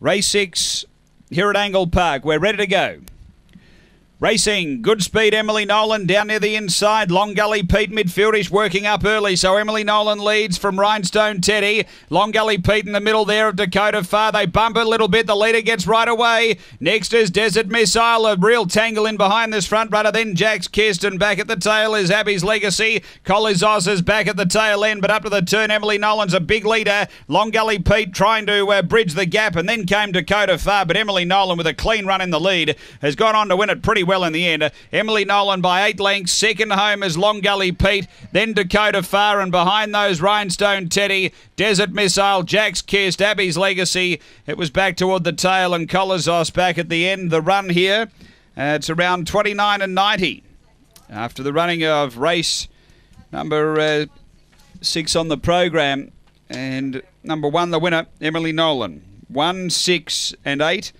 Race six here at Angle Park. We're ready to go. Racing, good speed, Emily Nolan down near the inside. Long Gully Pete midfieldish working up early. So Emily Nolan leads from Rhinestone Teddy. Long Gully Pete in the middle there of Dakota Far. They bump a little bit. The leader gets right away. Next is Desert Missile. A real tangle in behind this front runner. Then Jack's Kirsten. Back at the tail is Abby's Legacy. Collizos is back at the tail end, but up to the turn. Emily Nolan's a big leader. Long Gully Pete trying to uh, bridge the gap, and then came Dakota Far. But Emily Nolan with a clean run in the lead has gone on to win it pretty well in the end. Emily Nolan by eight lengths. Second home is Long Gully Pete. Then Dakota Far. And behind those, Rhinestone Teddy, Desert Missile, Jack's Kissed, Abby's Legacy. It was back toward the tail and Colazos back at the end. The run here, uh, it's around 29 and 90. After the running of race number uh, six on the program. And number one, the winner, Emily Nolan. One, six, and eight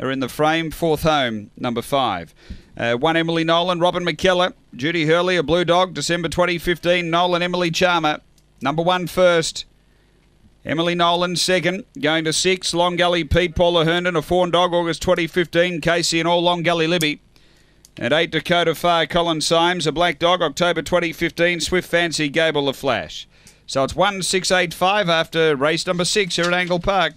are in the frame. Fourth home, number five. Uh, one Emily Nolan, Robin McKellar, Judy Hurley, a blue dog, December 2015. Nolan, Emily Charmer, number one first. Emily Nolan second, going to six. Long Gully Pete, Paula Herndon, a fawn dog, August 2015. Casey and all Long Gully Libby. At eight, Dakota Fire, Colin Symes, a black dog, October 2015. Swift Fancy, Gable the Flash. So it's 1685 after race number six here at Angle Park.